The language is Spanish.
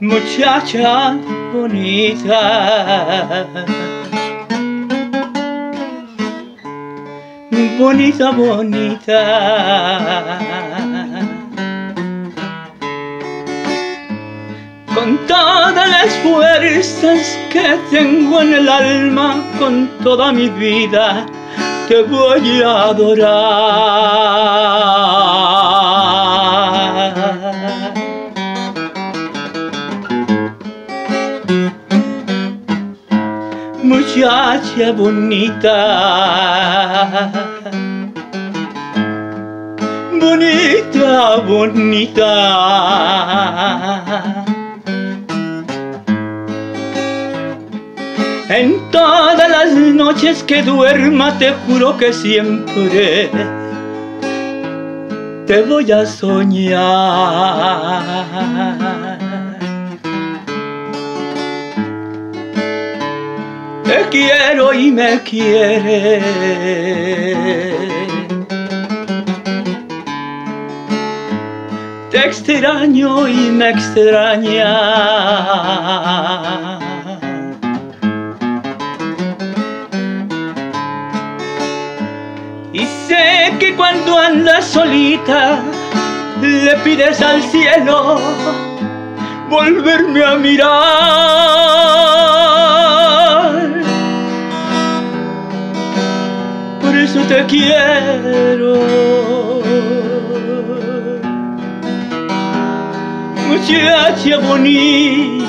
muchacha bonita. Bonita, bonita. Con todas las fuerzas que tengo en el alma, con toda mi vida, te voy a adorar. Muchacha bonita. Bonita, bonita. En todas las noches que duerma te juro que siempre te voy a soñar. Te quiero y me quiere. Te extraño y me extraña. Y sé que cuando andas solita le pides al cielo volverme a mirar. Eso te quiero. Muchacha bonita.